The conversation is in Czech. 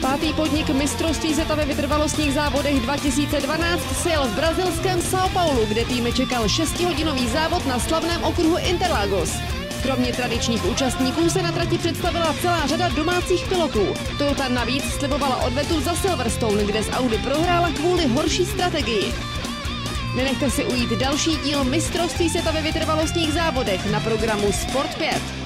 Pátý podnik mistrovství světa ve vytrvalostních závodech 2012 sejel v brazilském São Paulo, kde týmy čekal 6-hodinový závod na slavném okruhu Interlagos. Kromě tradičních účastníků se na trati představila celá řada domácích pilotů. Toyota navíc slibovala odvetu za Silverstone, kde z Audi prohrála kvůli horší strategii. Nenechte si ujít další díl mistrovství světa ve vytrvalostních závodech na programu Sport 5.